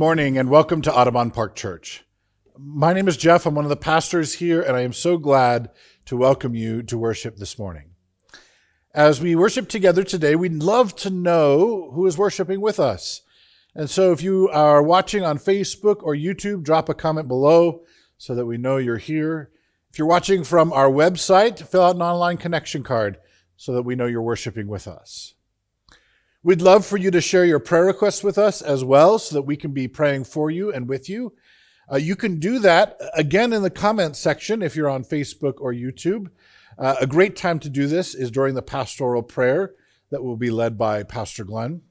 Morning and welcome to Audubon Park Church. My name is Jeff. I'm one of the pastors here, and I am so glad to welcome you to worship this morning. As we worship together today, we'd love to know who is worshiping with us. And so if you are watching on Facebook or YouTube, drop a comment below so that we know you're here. If you're watching from our website, fill out an online connection card so that we know you're worshiping with us. We'd love for you to share your prayer requests with us as well so that we can be praying for you and with you. Uh, you can do that again in the comments section if you're on Facebook or YouTube. Uh, a great time to do this is during the pastoral prayer that will be led by Pastor Glenn.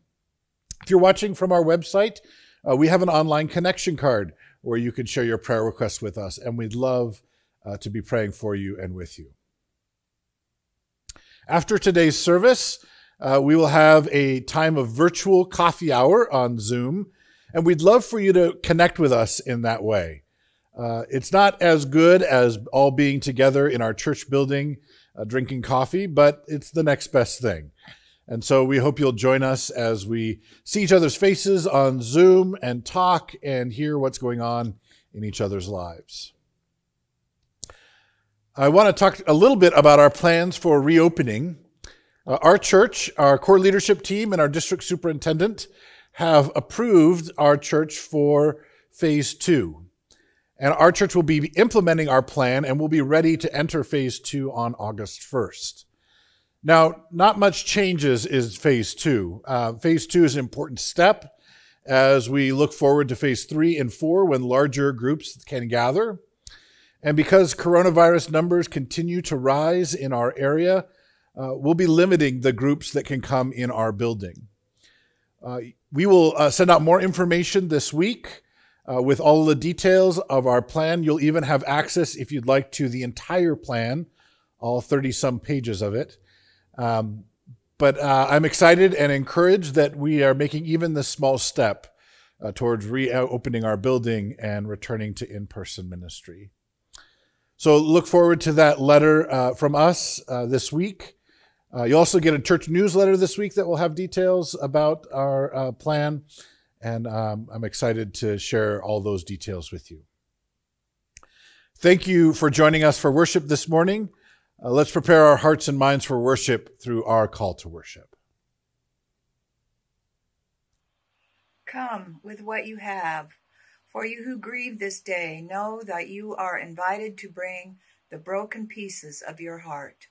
If you're watching from our website, uh, we have an online connection card where you can share your prayer requests with us, and we'd love uh, to be praying for you and with you. After today's service, uh, we will have a time of virtual coffee hour on Zoom, and we'd love for you to connect with us in that way. Uh, it's not as good as all being together in our church building uh, drinking coffee, but it's the next best thing. And so we hope you'll join us as we see each other's faces on Zoom and talk and hear what's going on in each other's lives. I want to talk a little bit about our plans for reopening uh, our church, our core leadership team, and our district superintendent have approved our church for phase two. And our church will be implementing our plan and will be ready to enter phase two on August 1st. Now, not much changes is phase two. Uh, phase two is an important step as we look forward to phase three and four when larger groups can gather. And because coronavirus numbers continue to rise in our area, uh, we'll be limiting the groups that can come in our building. Uh, we will uh, send out more information this week uh, with all the details of our plan. You'll even have access, if you'd like, to the entire plan, all 30 some pages of it. Um, but uh, I'm excited and encouraged that we are making even this small step uh, towards reopening our building and returning to in person ministry. So look forward to that letter from us this week. Uh, you also get a church newsletter this week that will have details about our uh, plan, and um, I'm excited to share all those details with you. Thank you for joining us for worship this morning. Uh, let's prepare our hearts and minds for worship through our call to worship. Come with what you have. For you who grieve this day, know that you are invited to bring the broken pieces of your heart.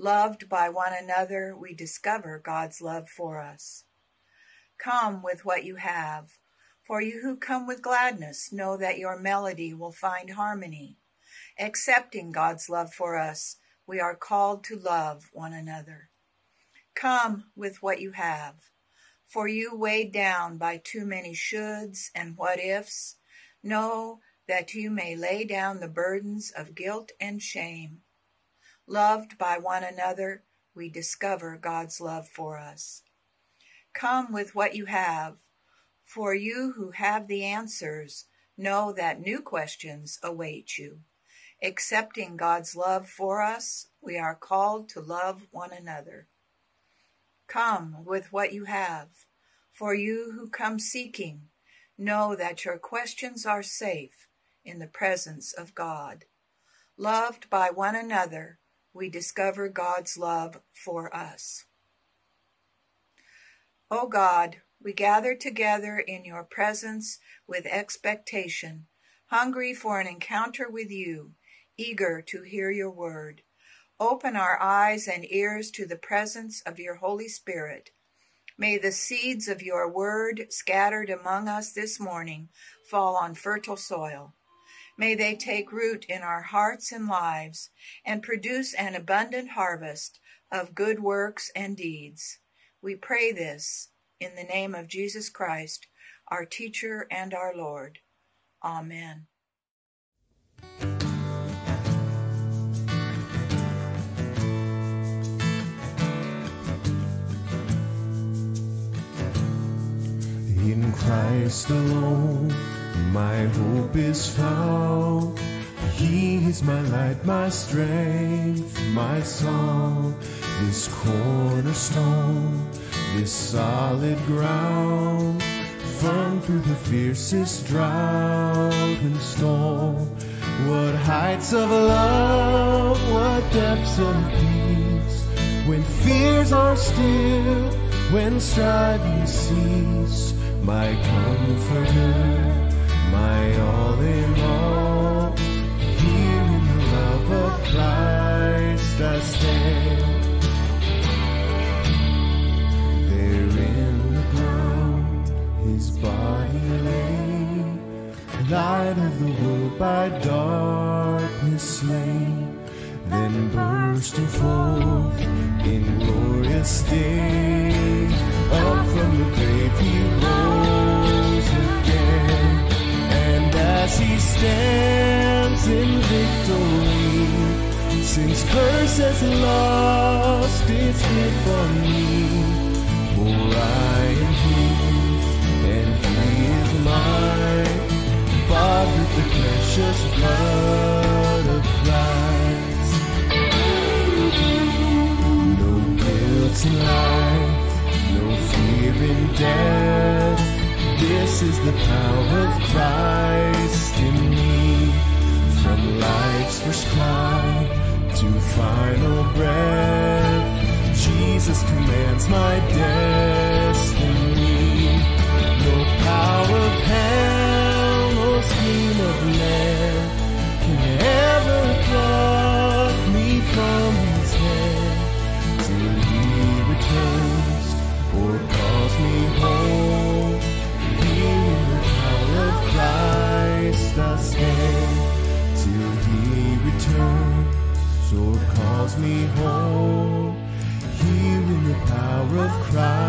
Loved by one another, we discover God's love for us. Come with what you have. For you who come with gladness, know that your melody will find harmony. Accepting God's love for us, we are called to love one another. Come with what you have. For you weighed down by too many shoulds and what ifs, know that you may lay down the burdens of guilt and shame Loved by one another, we discover God's love for us. Come with what you have. For you who have the answers, know that new questions await you. Accepting God's love for us, we are called to love one another. Come with what you have. For you who come seeking, know that your questions are safe in the presence of God. Loved by one another, we discover God's love for us. O God, we gather together in your presence with expectation, hungry for an encounter with you, eager to hear your word. Open our eyes and ears to the presence of your Holy Spirit. May the seeds of your word scattered among us this morning fall on fertile soil. May they take root in our hearts and lives and produce an abundant harvest of good works and deeds. We pray this in the name of Jesus Christ, our teacher and our Lord. Amen. In Christ alone my hope is found. He is my light, my strength, my song, this cornerstone, this solid ground firm through the fiercest drought and storm. What heights of love, what depths of peace. When fears are still, when striving cease, my comforter, my all in all. Here in the love of Christ I stand. There in the ground, his body lay, light of the world by darkness slain, then bursting forth in glorious day. Up from the grave he rose and as he stands in victory, since curse has lost its grip on me. For I am his, and he is mine, bought with the precious blood of Christ. No guilt in life, no fear in death. This is the power of Christ life's first cry to final breath. Jesus commands my destiny. No power of hell, no scheme of man can ever pluck me from calls me home. Here in the power of Christ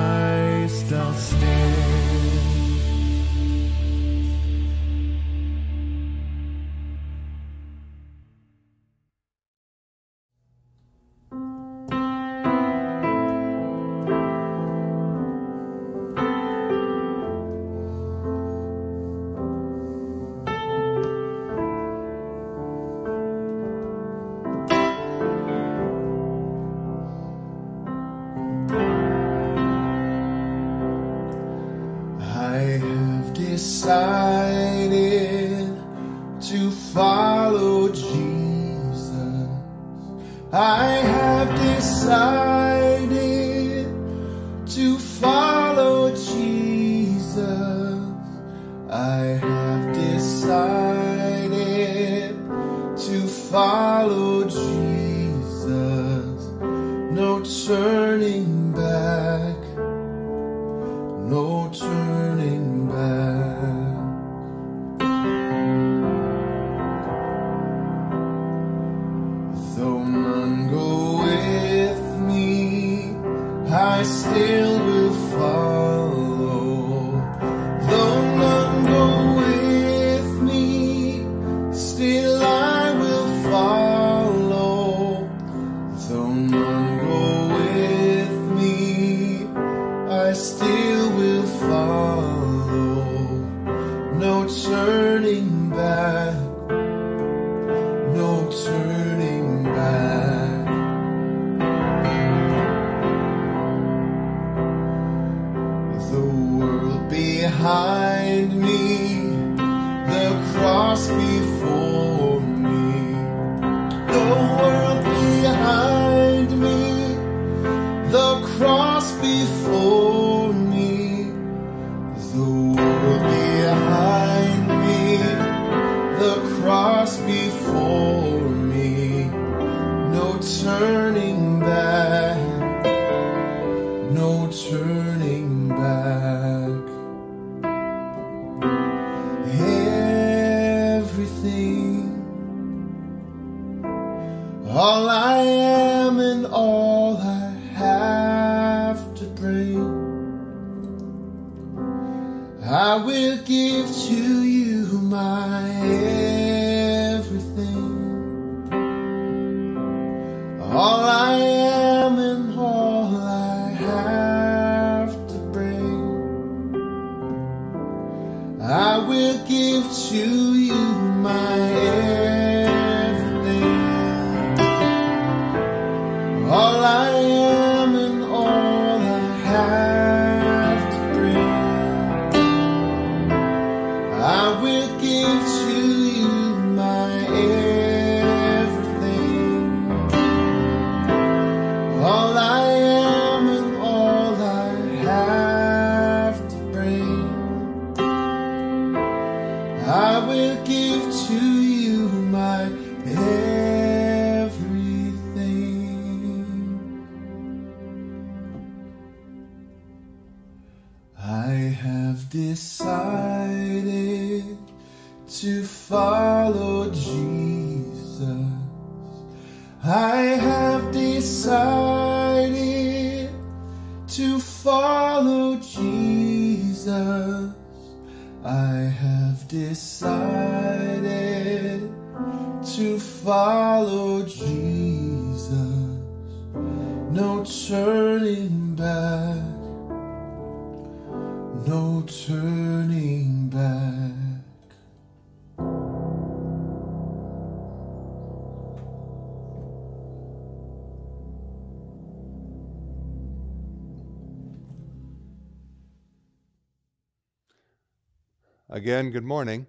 Again, good morning.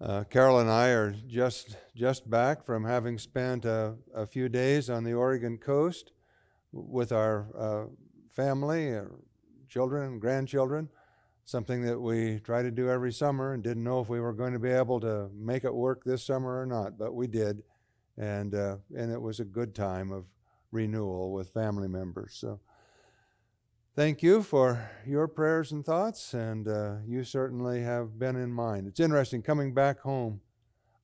Uh, Carol and I are just just back from having spent a, a few days on the Oregon coast with our uh, family, our children grandchildren. Something that we try to do every summer, and didn't know if we were going to be able to make it work this summer or not, but we did, and uh, and it was a good time of renewal with family members. So thank you for your prayers and thoughts, and uh, you certainly have been in mine. It's interesting coming back home.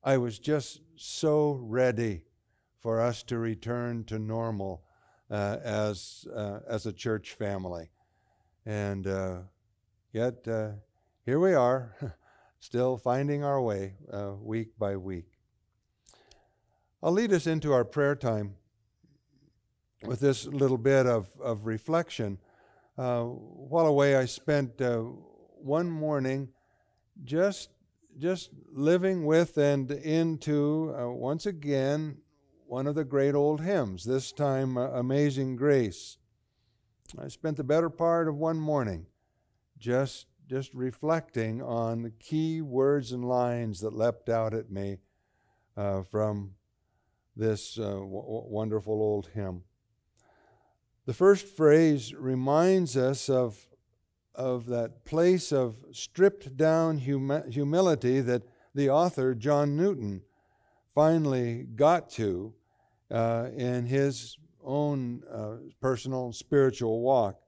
I was just so ready for us to return to normal uh, as uh, as a church family, and uh, yet uh, here we are, still finding our way uh, week by week. I'll lead us into our prayer time with this little bit of, of reflection uh, while away, I spent uh, one morning just just living with and into uh, once again one of the great old hymns. This time, uh, "Amazing Grace." I spent the better part of one morning just just reflecting on the key words and lines that leapt out at me uh, from this uh, w- wonderful old hymn. The first phrase reminds us of, of that place of stripped down humi- humility that the author, John Newton, finally got to uh, in his own uh, personal spiritual walk.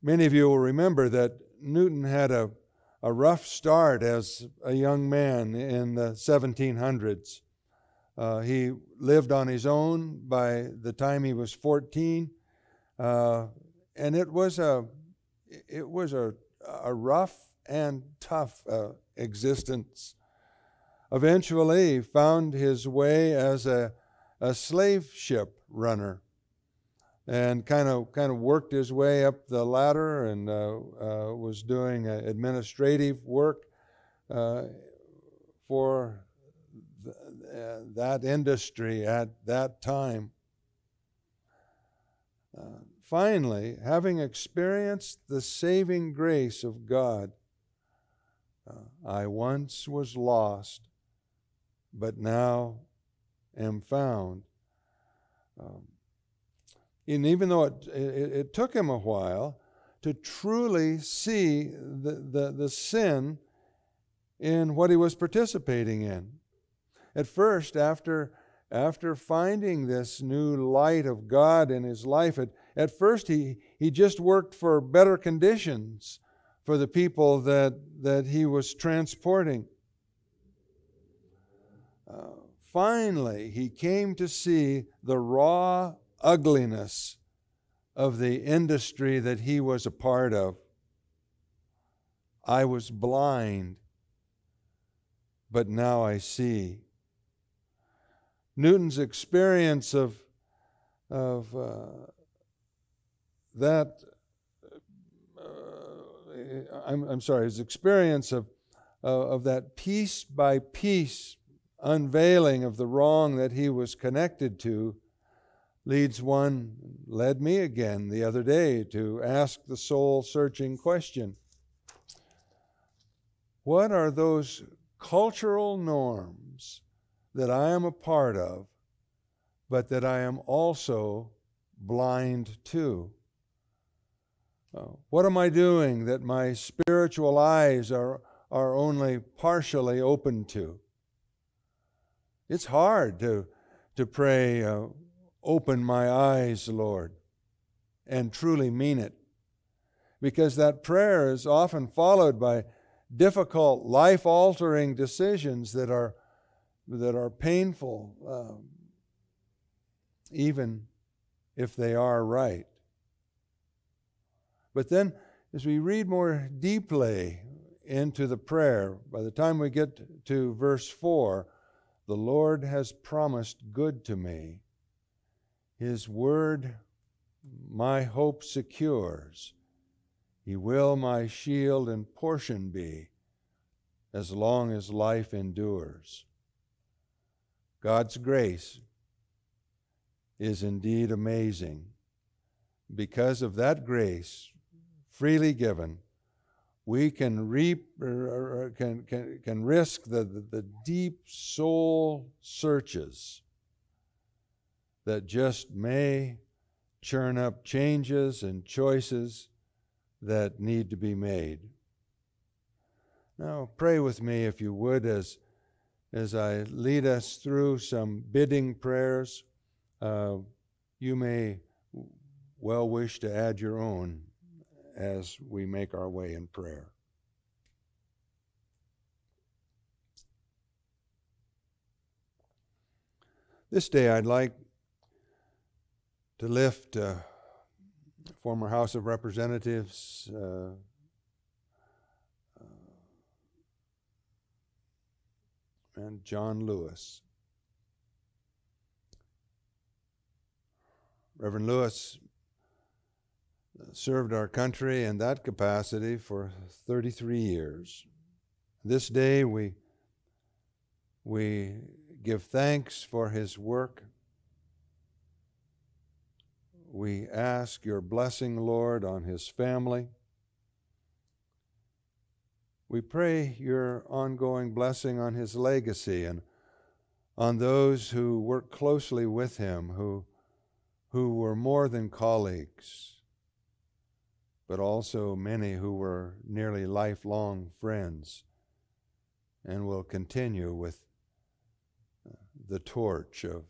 Many of you will remember that Newton had a, a rough start as a young man in the 1700s. Uh, he lived on his own by the time he was 14, uh, and it was a it was a, a rough and tough uh, existence. Eventually, found his way as a, a slave ship runner, and kind of kind of worked his way up the ladder, and uh, uh, was doing administrative work uh, for uh, that industry at that time. Uh, finally, having experienced the saving grace of God, uh, I once was lost, but now am found. Um, and even though it, it, it, took him a while to truly see the, the, the sin in what he was participating in. At first, after, after finding this new light of God in his life, at, at first he, he just worked for better conditions for the people that, that he was transporting. Uh, finally, he came to see the raw ugliness of the industry that he was a part of. I was blind, but now I see. Newton's experience of, of uh, that, uh, I'm, I'm sorry, his experience of, uh, of that piece by piece unveiling of the wrong that he was connected to leads one, led me again the other day to ask the soul searching question. What are those cultural norms that I am a part of, but that I am also blind to. Uh, what am I doing that my spiritual eyes are, are only partially open to? It's hard to, to pray, uh, Open my eyes, Lord, and truly mean it. because that prayer is often followed by difficult, life altering decisions that are, that are painful, um, even if they are right. But then, as we read more deeply into the prayer, by the time we get to verse 4, the Lord has promised good to me. His word my hope secures. He will my shield and portion be as long as life endures. God's grace is indeed amazing. Because of that grace, freely given, we can reap or can, can, can risk the, the, the deep soul searches that just may churn up changes and choices that need to be made. Now, pray with me, if you would, as, as I lead us through some bidding prayers. Uh, you may well wish to add your own as we make our way in prayer. This day, I'd like to lift uh, former House of Representatives uh, and John Lewis. Reverend Lewis served our country in that capacity for 33 years. This day we, we give thanks for his work we ask your blessing, Lord, on his family. We pray your ongoing blessing on his legacy and on those who work closely with him, who, who were more than colleagues, but also many who were nearly lifelong friends and will continue with uh, the torch of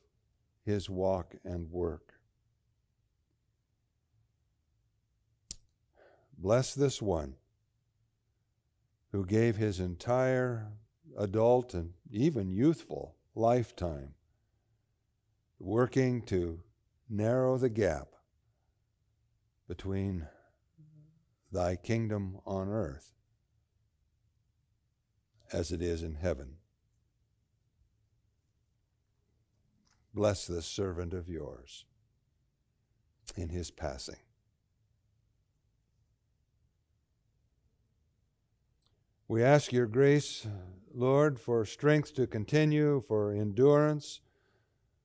his walk and work. Bless this one who gave his entire adult and even youthful lifetime working to narrow the gap between thy kingdom on earth as it is in heaven. Bless this servant of yours in his passing. We ask your grace, Lord, for strength to continue, for endurance,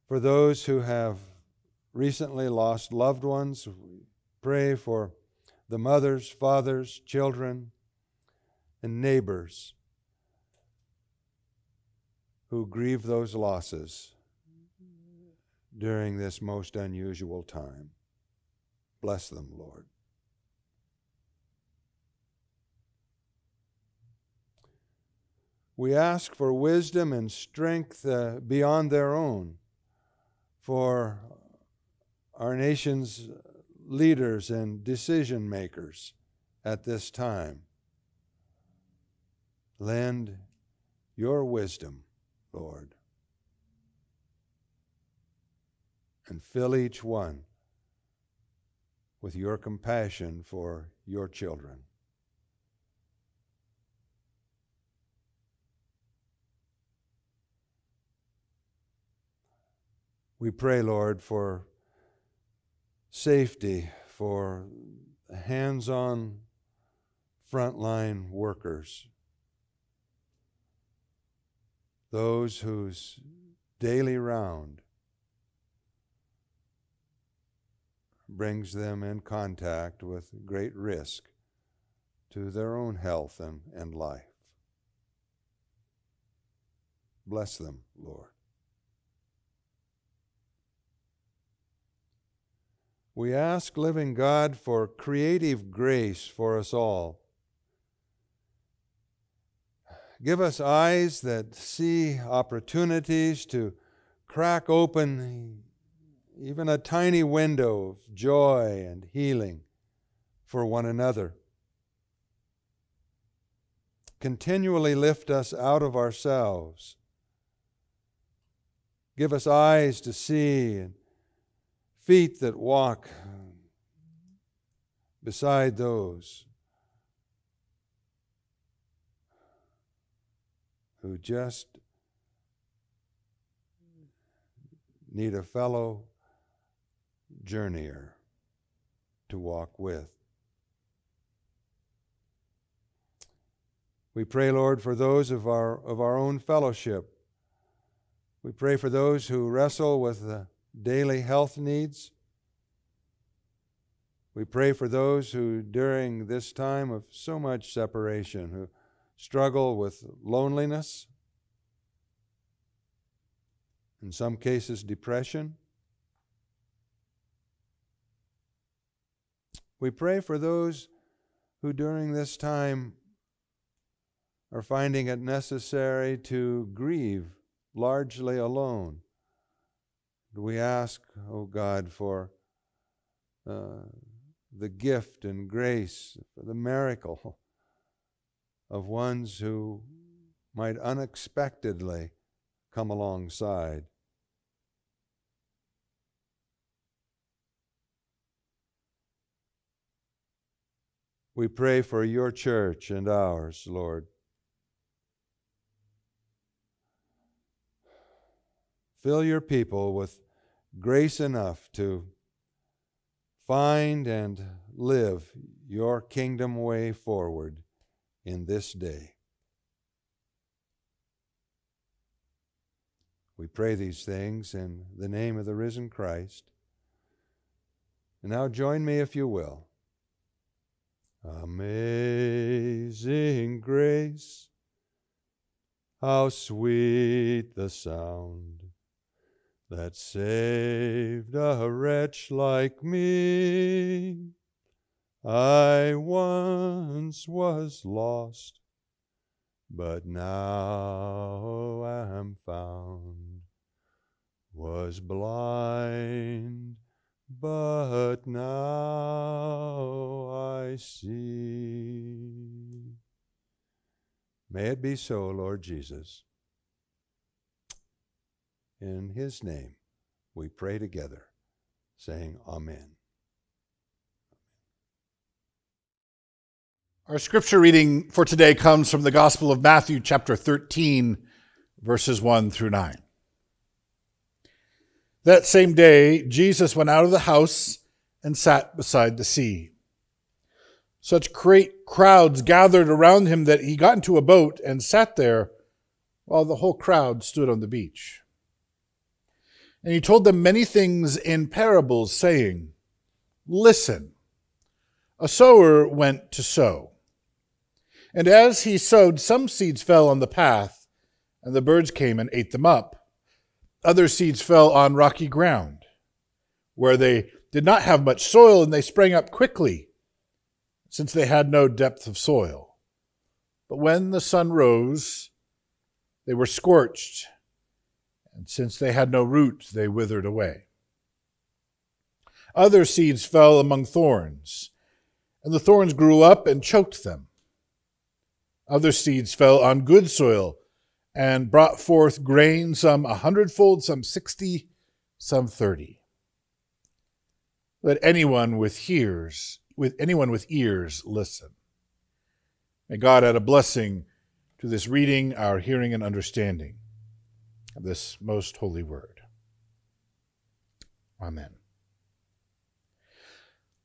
for those who have recently lost loved ones. We pray for the mothers, fathers, children, and neighbors who grieve those losses during this most unusual time. Bless them, Lord. We ask for wisdom and strength uh, beyond their own for our nation's leaders and decision makers at this time. Lend your wisdom, Lord, and fill each one with your compassion for your children. We pray, Lord, for safety for hands on frontline workers, those whose daily round brings them in contact with great risk to their own health and, and life. Bless them, Lord. We ask, living God, for creative grace for us all. Give us eyes that see opportunities to crack open even a tiny window of joy and healing for one another. Continually lift us out of ourselves. Give us eyes to see and feet that walk um, beside those who just need a fellow journeyer to walk with. We pray, Lord, for those of our, of our own fellowship. We pray for those who wrestle with the daily health needs. We pray for those who, during this time of so much separation, who struggle with loneliness, in some cases, depression. We pray for those who, during this time, are finding it necessary to grieve largely alone. We ask, O oh God, for uh, the gift and grace, for the miracle of ones who might unexpectedly come alongside. We pray for your church and ours, Lord. Fill your people with grace enough to find and live your kingdom way forward in this day. We pray these things in the name of the risen Christ. And now join me, if you will. Amazing grace, how sweet the sound that saved a wretch like me. I once was lost, but now am found, was blind, but now I see. May it be so, Lord Jesus. In his name we pray together, saying, Amen. Our scripture reading for today comes from the Gospel of Matthew, chapter 13, verses 1 through 9. That same day, Jesus went out of the house and sat beside the sea. Such great crowds gathered around him that he got into a boat and sat there while the whole crowd stood on the beach. And he told them many things in parables, saying, Listen, a sower went to sow. And as he sowed, some seeds fell on the path, and the birds came and ate them up. Other seeds fell on rocky ground, where they did not have much soil, and they sprang up quickly, since they had no depth of soil. But when the sun rose, they were scorched and since they had no root, they withered away. Other seeds fell among thorns, and the thorns grew up and choked them. Other seeds fell on good soil and brought forth grain, some a hundredfold, some sixty, some thirty. Let anyone with ears, with anyone with ears, listen. May God add a blessing to this reading, our hearing, and understanding this most holy word. Amen.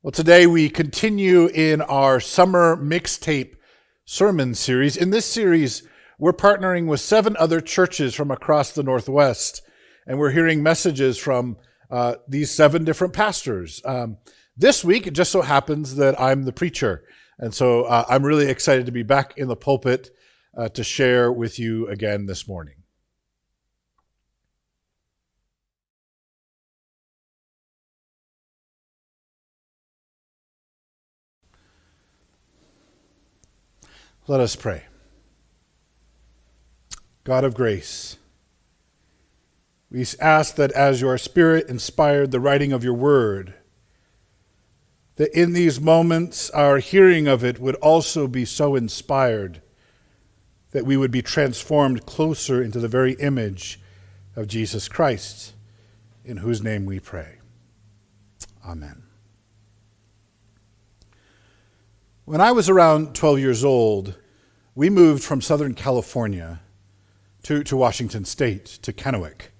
Well, today we continue in our summer mixtape sermon series. In this series, we're partnering with seven other churches from across the Northwest, and we're hearing messages from uh, these seven different pastors. Um, this week, it just so happens that I'm the preacher, and so uh, I'm really excited to be back in the pulpit uh, to share with you again this morning. Let us pray. God of grace, we ask that as your Spirit inspired the writing of your word, that in these moments our hearing of it would also be so inspired that we would be transformed closer into the very image of Jesus Christ, in whose name we pray. Amen. When I was around 12 years old, we moved from Southern California to, to Washington State, to Kennewick,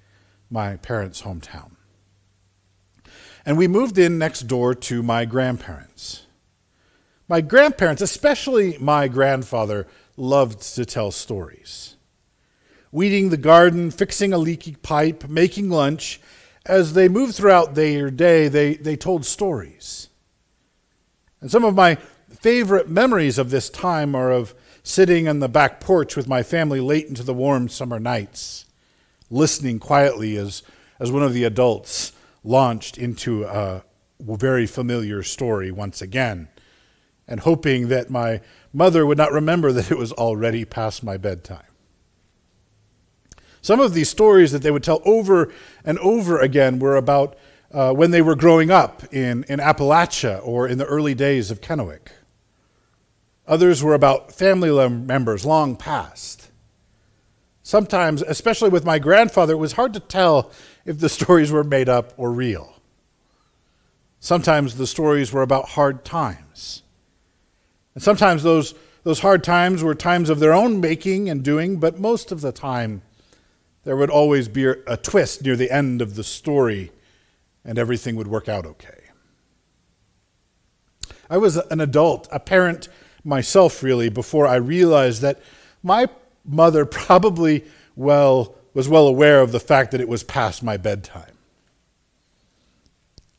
my parents' hometown. And we moved in next door to my grandparents. My grandparents, especially my grandfather, loved to tell stories. Weeding the garden, fixing a leaky pipe, making lunch, as they moved throughout their day, they, they told stories. And some of my favorite memories of this time are of sitting on the back porch with my family late into the warm summer nights, listening quietly as, as one of the adults launched into a very familiar story once again, and hoping that my mother would not remember that it was already past my bedtime. Some of these stories that they would tell over and over again were about uh, when they were growing up in, in Appalachia or in the early days of Kennewick. Others were about family members long past. Sometimes, especially with my grandfather, it was hard to tell if the stories were made up or real. Sometimes the stories were about hard times. And sometimes those, those hard times were times of their own making and doing, but most of the time there would always be a twist near the end of the story and everything would work out okay. I was an adult, a parent myself, really, before I realized that my mother probably well was well aware of the fact that it was past my bedtime.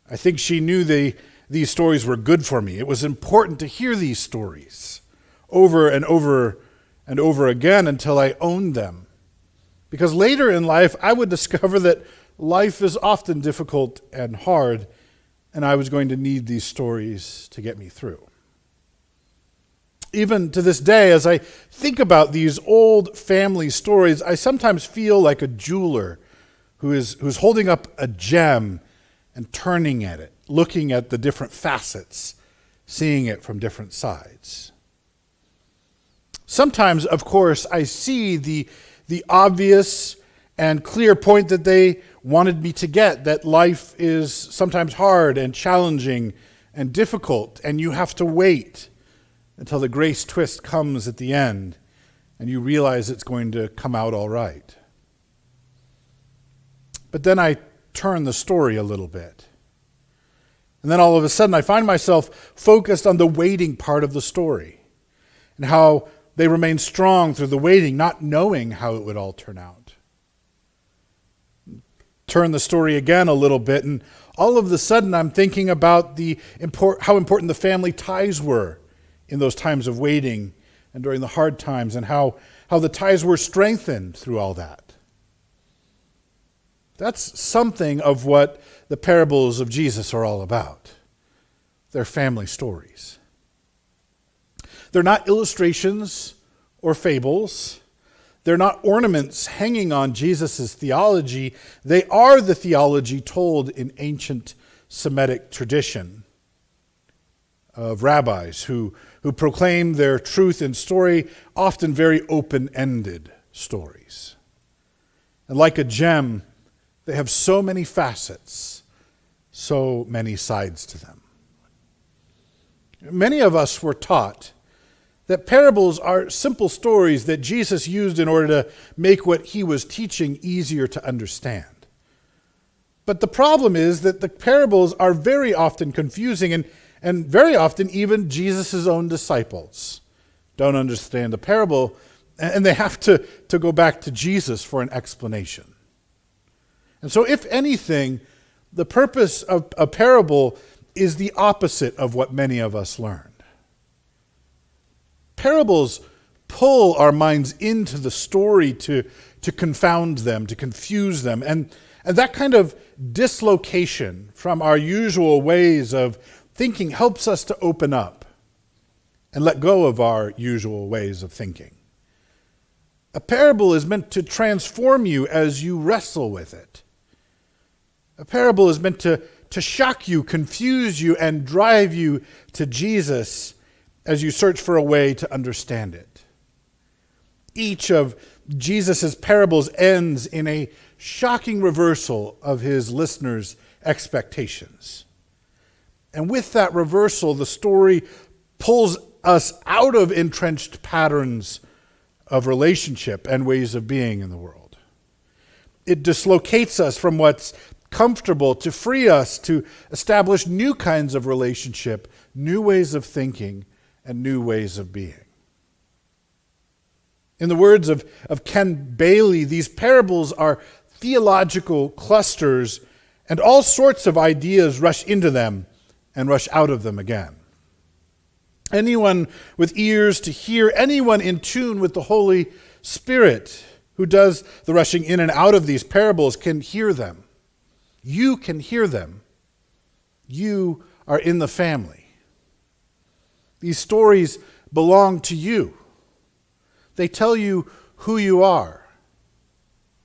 I think she knew the, these stories were good for me. It was important to hear these stories over and over and over again until I owned them. Because later in life, I would discover that life is often difficult and hard, and I was going to need these stories to get me through even to this day, as I think about these old family stories, I sometimes feel like a jeweler who is who's holding up a gem and turning at it, looking at the different facets, seeing it from different sides. Sometimes, of course, I see the, the obvious and clear point that they wanted me to get that life is sometimes hard and challenging and difficult, and you have to wait until the grace twist comes at the end and you realize it's going to come out all right. But then I turn the story a little bit. And then all of a sudden I find myself focused on the waiting part of the story and how they remain strong through the waiting, not knowing how it would all turn out. Turn the story again a little bit, and all of a sudden I'm thinking about the import, how important the family ties were in those times of waiting and during the hard times, and how, how the ties were strengthened through all that. That's something of what the parables of Jesus are all about. They're family stories. They're not illustrations or fables. They're not ornaments hanging on Jesus' theology. They are the theology told in ancient Semitic tradition of rabbis who who proclaim their truth in story, often very open ended stories. And like a gem, they have so many facets, so many sides to them. Many of us were taught that parables are simple stories that Jesus used in order to make what he was teaching easier to understand. But the problem is that the parables are very often confusing and and very often, even Jesus' own disciples don't understand the parable, and they have to, to go back to Jesus for an explanation. And so, if anything, the purpose of a parable is the opposite of what many of us learned. Parables pull our minds into the story to, to confound them, to confuse them. And, and that kind of dislocation from our usual ways of Thinking helps us to open up and let go of our usual ways of thinking. A parable is meant to transform you as you wrestle with it. A parable is meant to, to shock you, confuse you, and drive you to Jesus as you search for a way to understand it. Each of Jesus' parables ends in a shocking reversal of his listeners' expectations. And with that reversal, the story pulls us out of entrenched patterns of relationship and ways of being in the world. It dislocates us from what's comfortable to free us to establish new kinds of relationship, new ways of thinking, and new ways of being. In the words of, of Ken Bailey, these parables are theological clusters, and all sorts of ideas rush into them and rush out of them again. Anyone with ears to hear, anyone in tune with the Holy Spirit who does the rushing in and out of these parables can hear them. You can hear them. You are in the family. These stories belong to you. They tell you who you are.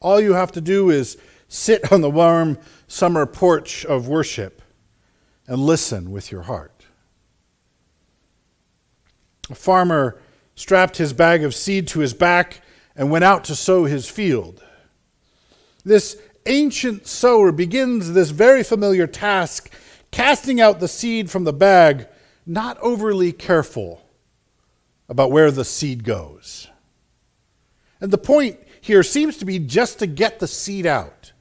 All you have to do is sit on the warm summer porch of worship and listen with your heart. A farmer strapped his bag of seed to his back and went out to sow his field. This ancient sower begins this very familiar task, casting out the seed from the bag, not overly careful about where the seed goes. And the point here seems to be just to get the seed out.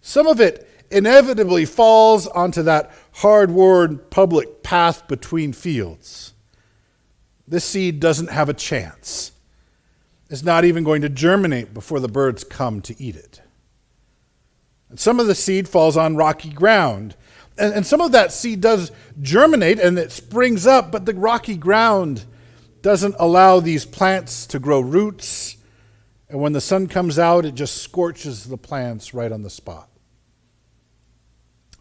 Some of it inevitably falls onto that hard worn public path between fields. This seed doesn't have a chance. It's not even going to germinate before the birds come to eat it. And some of the seed falls on rocky ground. And, and some of that seed does germinate and it springs up, but the rocky ground doesn't allow these plants to grow roots. And when the sun comes out, it just scorches the plants right on the spot.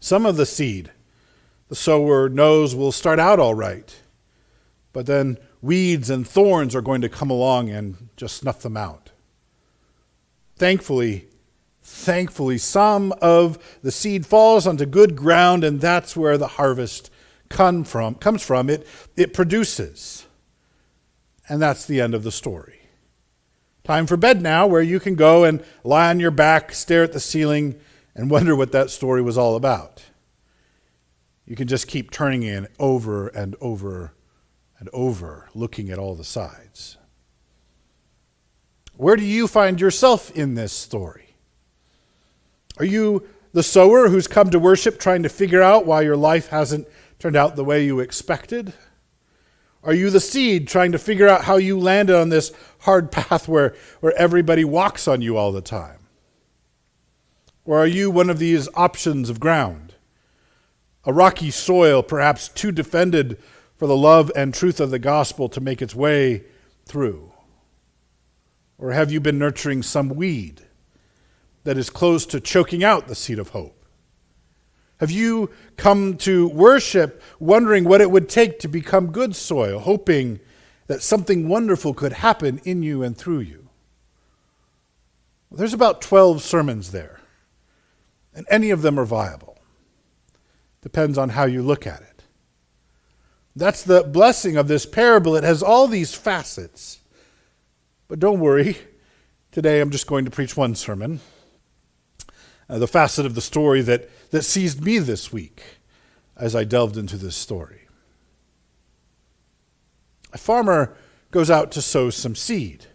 Some of the seed, the sower knows will start out all right, but then weeds and thorns are going to come along and just snuff them out. Thankfully, thankfully, some of the seed falls onto good ground, and that's where the harvest come from, comes from. It, it produces. And that's the end of the story. Time for bed now, where you can go and lie on your back, stare at the ceiling, and wonder what that story was all about. You can just keep turning it over and over and over, looking at all the sides. Where do you find yourself in this story? Are you the sower who's come to worship trying to figure out why your life hasn't turned out the way you expected? Are you the seed trying to figure out how you landed on this hard path where, where everybody walks on you all the time? Or are you one of these options of ground? A rocky soil, perhaps too defended for the love and truth of the gospel to make its way through? Or have you been nurturing some weed that is close to choking out the seed of hope? Have you come to worship wondering what it would take to become good soil, hoping that something wonderful could happen in you and through you? Well, there's about 12 sermons there, and any of them are viable. Depends on how you look at it. That's the blessing of this parable. It has all these facets. But don't worry, today I'm just going to preach one sermon. Uh, the facet of the story that, that seized me this week as I delved into this story. A farmer goes out to sow some seed.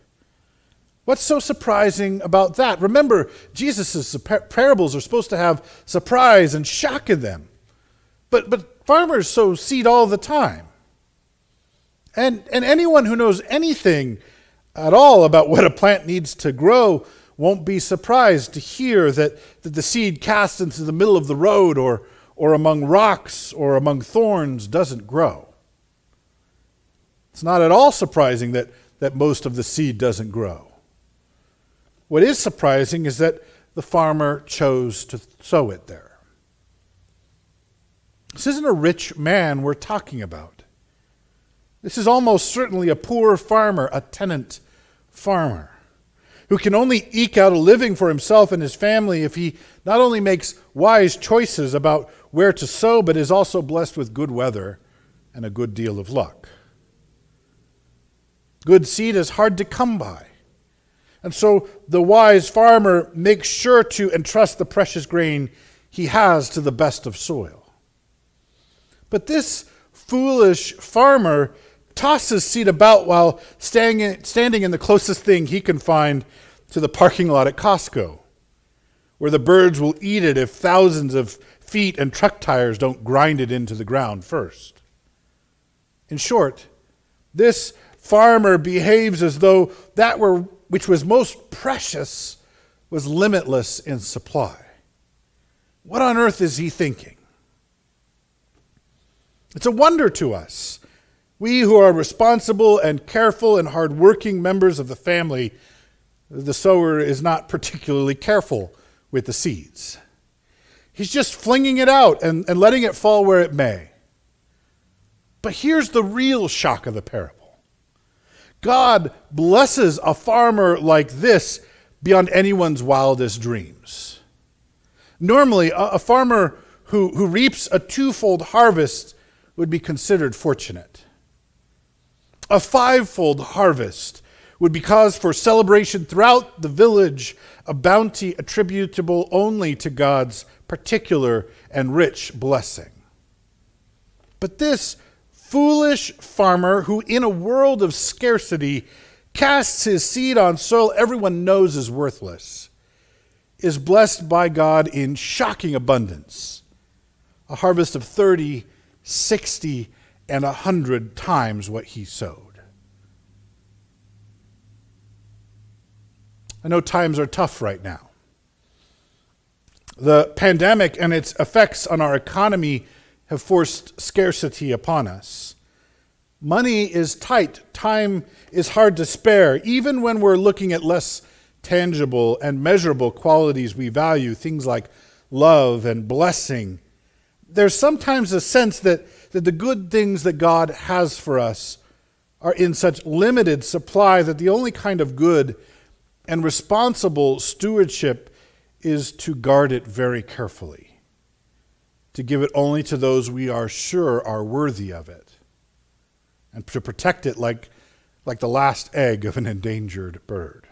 What's so surprising about that? Remember, Jesus' parables are supposed to have surprise and shock in them. But, but Farmers sow seed all the time. And, and anyone who knows anything at all about what a plant needs to grow won't be surprised to hear that, that the seed cast into the middle of the road or, or among rocks or among thorns doesn't grow. It's not at all surprising that, that most of the seed doesn't grow. What is surprising is that the farmer chose to sow it there. This isn't a rich man we're talking about. This is almost certainly a poor farmer, a tenant farmer. who can only eke out a living for himself and his family if he not only makes wise choices about where to sow, but is also blessed with good weather and a good deal of luck. Good seed is hard to come by. And so the wise farmer makes sure to entrust the precious grain he has to the best of soil. But this foolish farmer tosses seed about while standing in the closest thing he can find to the parking lot at Costco, where the birds will eat it if thousands of feet and truck tires don't grind it into the ground first. In short, this farmer behaves as though that were which was most precious was limitless in supply. What on earth is he thinking? It's a wonder to us. We who are responsible and careful and hardworking members of the family, the sower is not particularly careful with the seeds. He's just flinging it out and, and letting it fall where it may. But here's the real shock of the parable God blesses a farmer like this beyond anyone's wildest dreams. Normally, a, a farmer who, who reaps a twofold harvest would be considered fortunate. A fivefold harvest would be cause for celebration throughout the village, a bounty attributable only to God's particular and rich blessing. But this foolish farmer who, in a world of scarcity, casts his seed on soil everyone knows is worthless, is blessed by God in shocking abundance. A harvest of 30, 60, and 100 times what he sowed. I know times are tough right now. The pandemic and its effects on our economy have forced scarcity upon us. Money is tight, time is hard to spare, even when we're looking at less tangible and measurable qualities we value, things like love and blessing. There's sometimes a sense that, that the good things that God has for us are in such limited supply that the only kind of good and responsible stewardship is to guard it very carefully to give it only to those we are sure are worthy of it, and to protect it like, like the last egg of an endangered bird.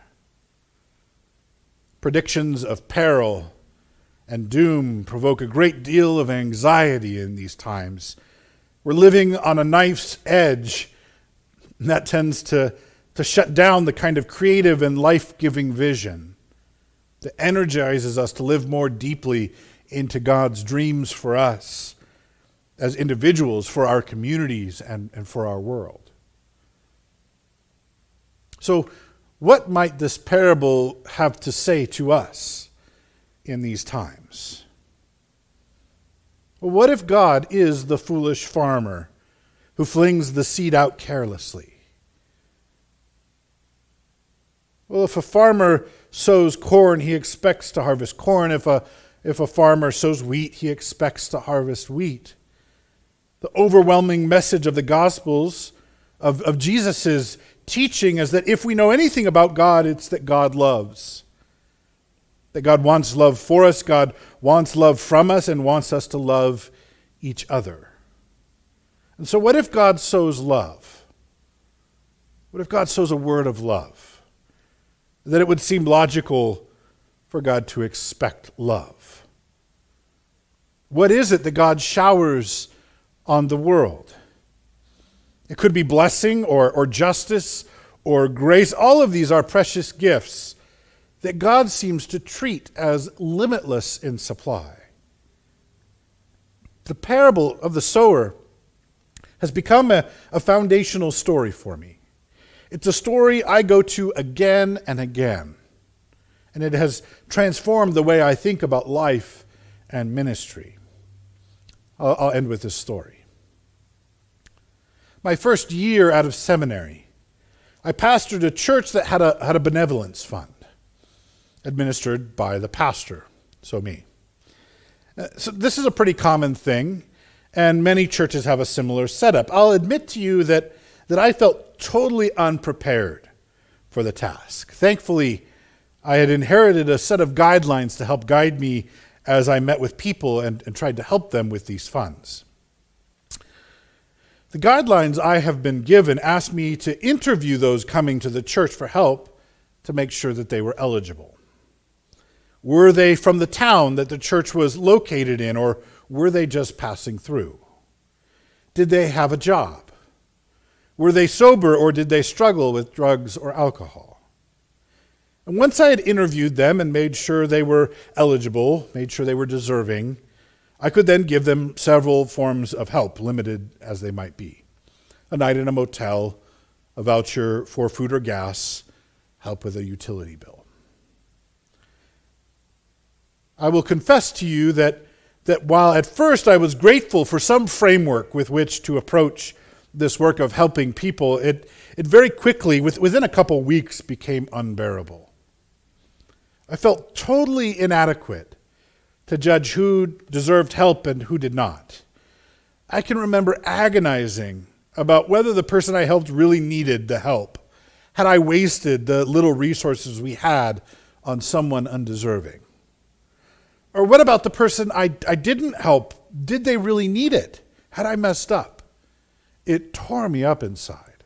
Predictions of peril and doom provoke a great deal of anxiety in these times. We're living on a knife's edge, and that tends to, to shut down the kind of creative and life giving vision that energizes us to live more deeply into God's dreams for us as individuals, for our communities, and, and for our world. So, what might this parable have to say to us in these times? Well, what if God is the foolish farmer who flings the seed out carelessly? Well, if a farmer sows corn, he expects to harvest corn. If a if a farmer sows wheat, he expects to harvest wheat. The overwhelming message of the Gospels, of, of Jesus' teaching, is that if we know anything about God, it's that God loves. That God wants love for us, God wants love from us, and wants us to love each other. And so, what if God sows love? What if God sows a word of love? That it would seem logical for God to expect love. What is it that God showers on the world? It could be blessing or, or justice or grace. All of these are precious gifts that God seems to treat as limitless in supply. The parable of the sower has become a, a foundational story for me. It's a story I go to again and again, and it has transformed the way I think about life and ministry. I'll, I'll end with this story. My first year out of seminary, I pastored a church that had a, had a benevolence fund administered by the pastor, so me. Uh, so this is a pretty common thing, and many churches have a similar setup. I'll admit to you that, that I felt totally unprepared for the task. Thankfully, I had inherited a set of guidelines to help guide me as I met with people and, and tried to help them with these funds. The guidelines I have been given ask me to interview those coming to the church for help to make sure that they were eligible. Were they from the town that the church was located in, or were they just passing through? Did they have a job? Were they sober, or did they struggle with drugs or alcohol? And once I had interviewed them and made sure they were eligible, made sure they were deserving, I could then give them several forms of help, limited as they might be a night in a motel, a voucher for food or gas, help with a utility bill. I will confess to you that, that while at first I was grateful for some framework with which to approach this work of helping people, it, it very quickly, within a couple weeks, became unbearable. I felt totally inadequate to judge who deserved help and who did not. I can remember agonizing about whether the person I helped really needed the help. Had I wasted the little resources we had on someone undeserving? Or what about the person I, I didn't help? Did they really need it? Had I messed up? It tore me up inside.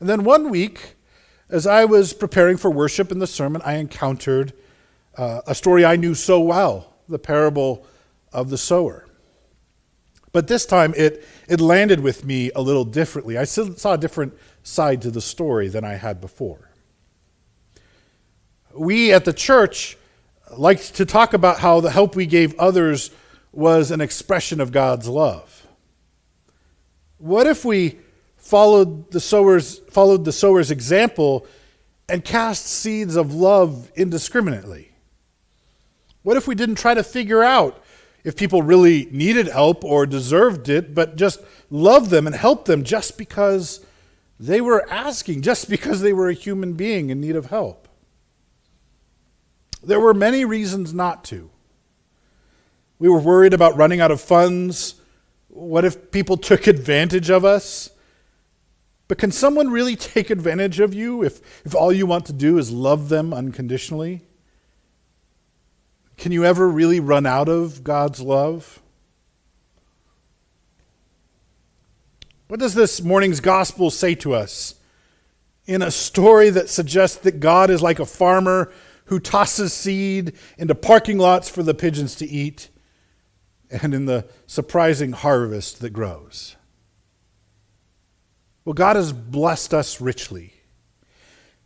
And then one week, as I was preparing for worship in the sermon, I encountered uh, a story I knew so well the parable of the sower. But this time it, it landed with me a little differently. I saw a different side to the story than I had before. We at the church like to talk about how the help we gave others was an expression of God's love. What if we followed the sower's, followed the sower's example and cast seeds of love indiscriminately? What if we didn't try to figure out if people really needed help or deserved it, but just loved them and helped them just because they were asking, just because they were a human being in need of help? There were many reasons not to. We were worried about running out of funds. What if people took advantage of us? But can someone really take advantage of you if, if all you want to do is love them unconditionally? Can you ever really run out of God's love? What does this morning's gospel say to us? In a story that suggests that God is like a farmer who tosses seed into parking lots for the pigeons to eat, and in the surprising harvest that grows. Well, God has blessed us richly.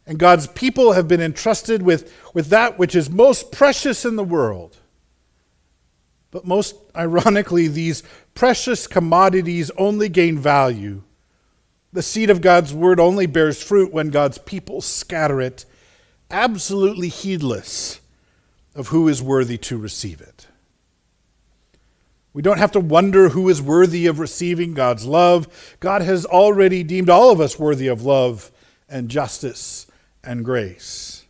And God's people have been entrusted with, with that which is most precious in the world. But most ironically, these precious commodities only gain value. The seed of God's word only bears fruit when God's people scatter it absolutely heedless of who is worthy to receive it. We don't have to wonder who is worthy of receiving God's love. God has already deemed all of us worthy of love and justice and grace.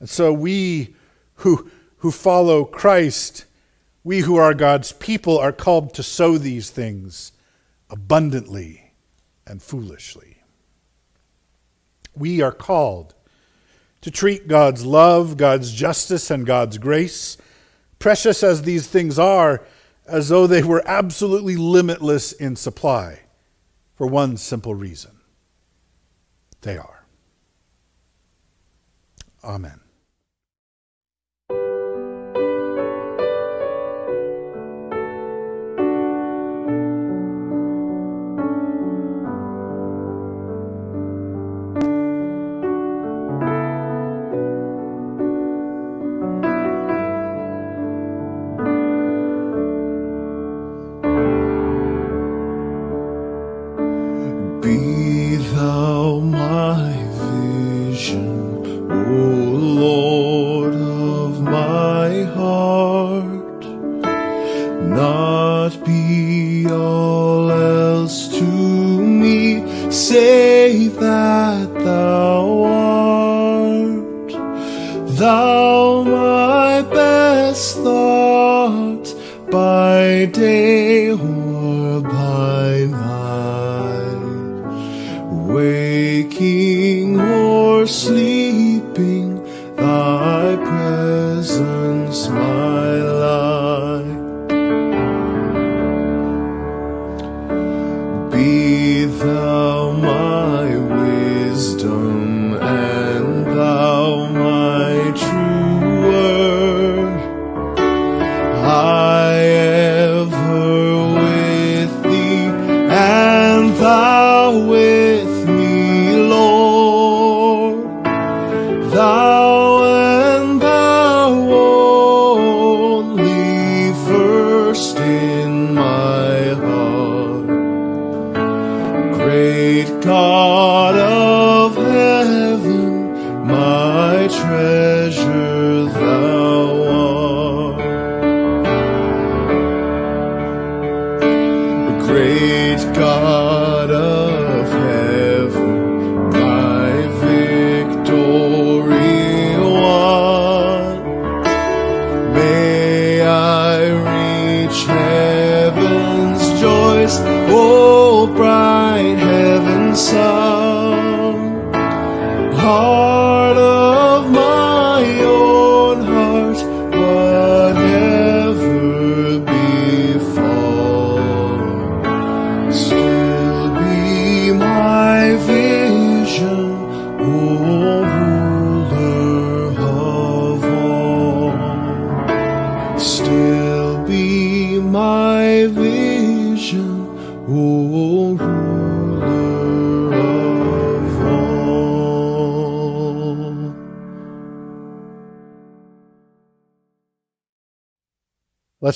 And so we who, who follow Christ, we who are God's people, are called to sow these things abundantly and foolishly. We are called to treat God's love, God's justice, and God's grace, precious as these things are, as though they were absolutely limitless in supply, for one simple reason they are. Amen.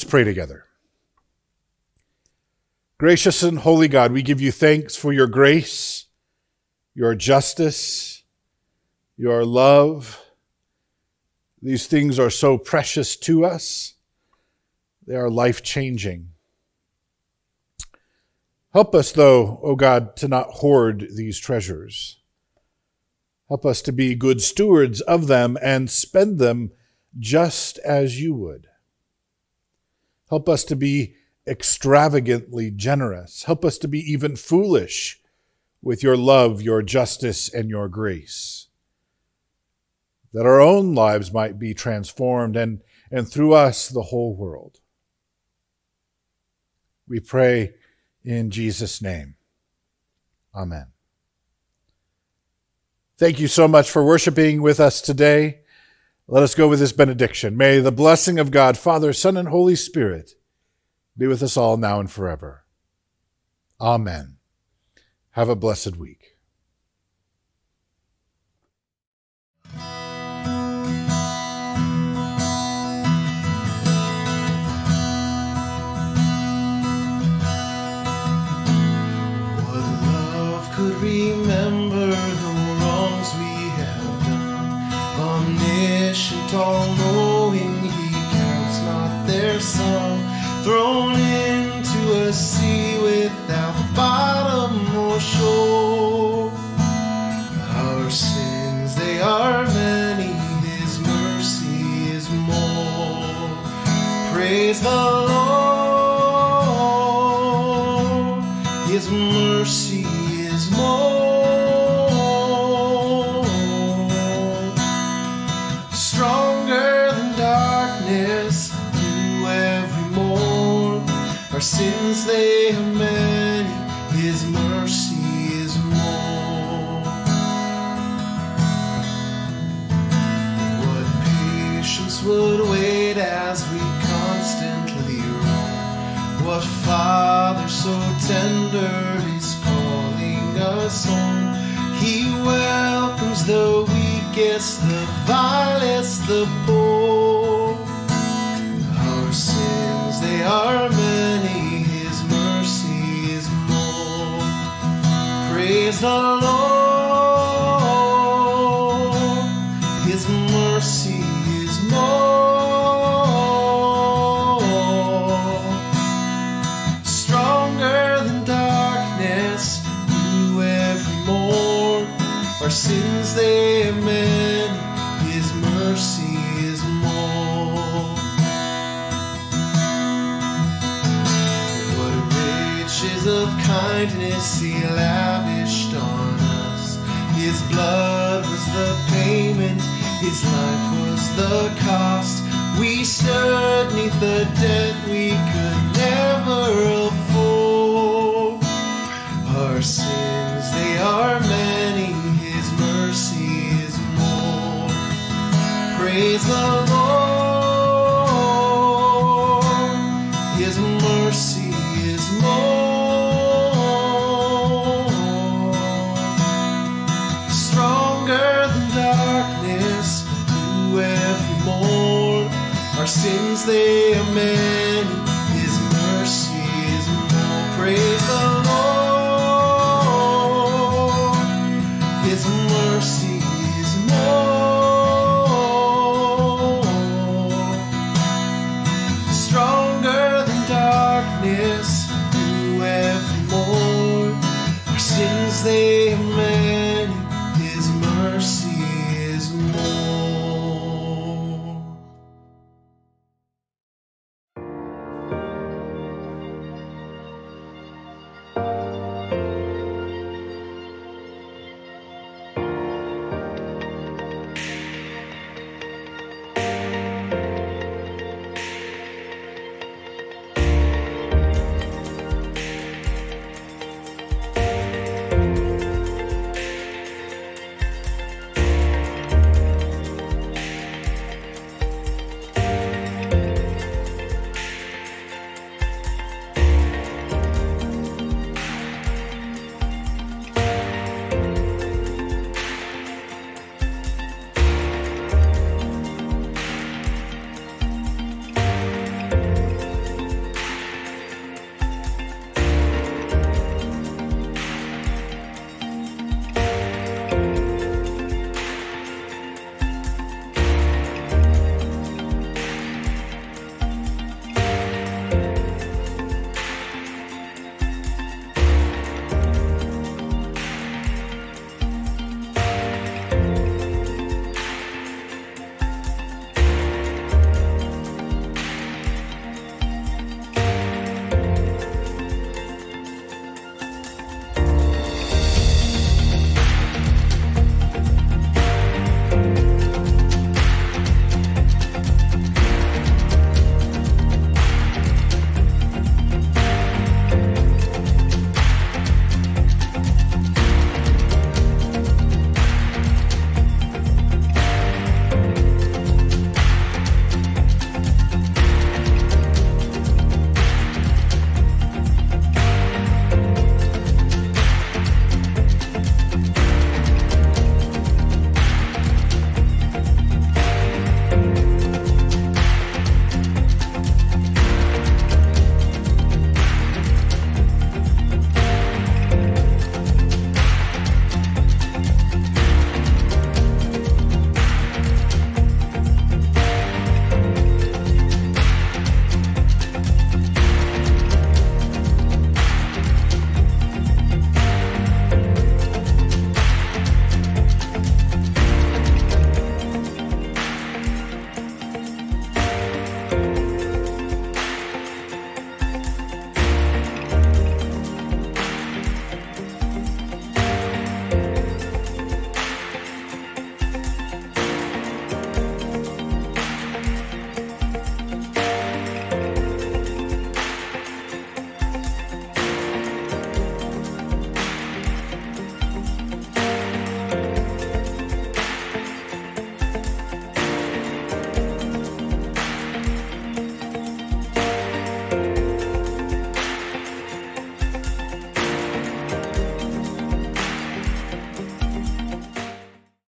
Pray together. Gracious and holy God, we give you thanks for your grace, your justice, your love. These things are so precious to us, they are life changing. Help us, though, O God, to not hoard these treasures. Help us to be good stewards of them and spend them just as you would. Help us to be extravagantly generous. Help us to be even foolish with your love, your justice, and your grace. That our own lives might be transformed and, and through us the whole world. We pray in Jesus' name. Amen. Thank you so much for worshiping with us today. Let us go with this benediction. May the blessing of God, Father, Son, and Holy Spirit be with us all now and forever. Amen. Have a blessed week. The poor. Our sins, they are many, His mercy is more. Praise the riches of kindness he lavished on us. His blood was the payment, his life was the cost. We stood neath the debt we could never afford. Our sins, they are many, his mercy is more. Praise the Lord, sins,